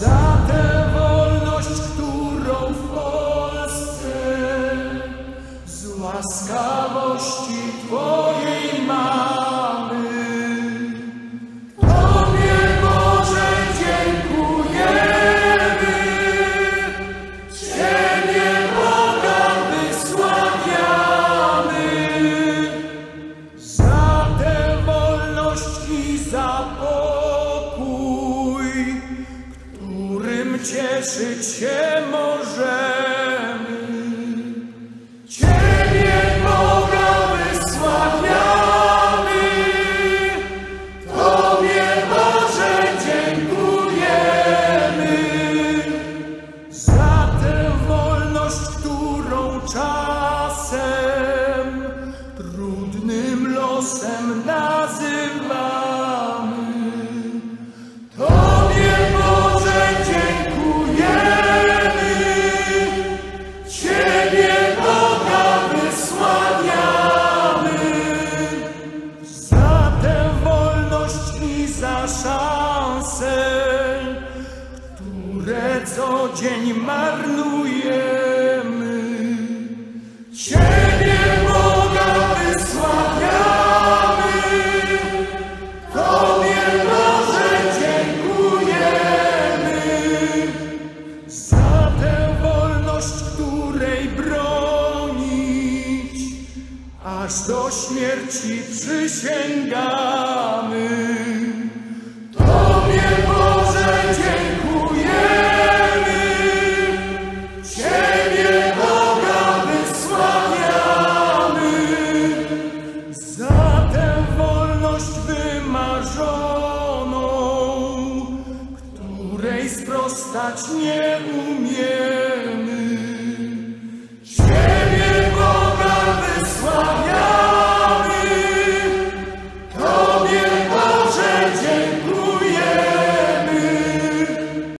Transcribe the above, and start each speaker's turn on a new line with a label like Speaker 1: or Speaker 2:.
Speaker 1: Za tę wolność, którą w Polsce z łaskawości cieszyć się możemy. Co dzień marnujemy. Ciebie Boga wysławiamy, Tobie Boże dziękujemy. Za tę wolność, której bronić, aż do śmierci przysięgamy. Sprostać nie umiemy.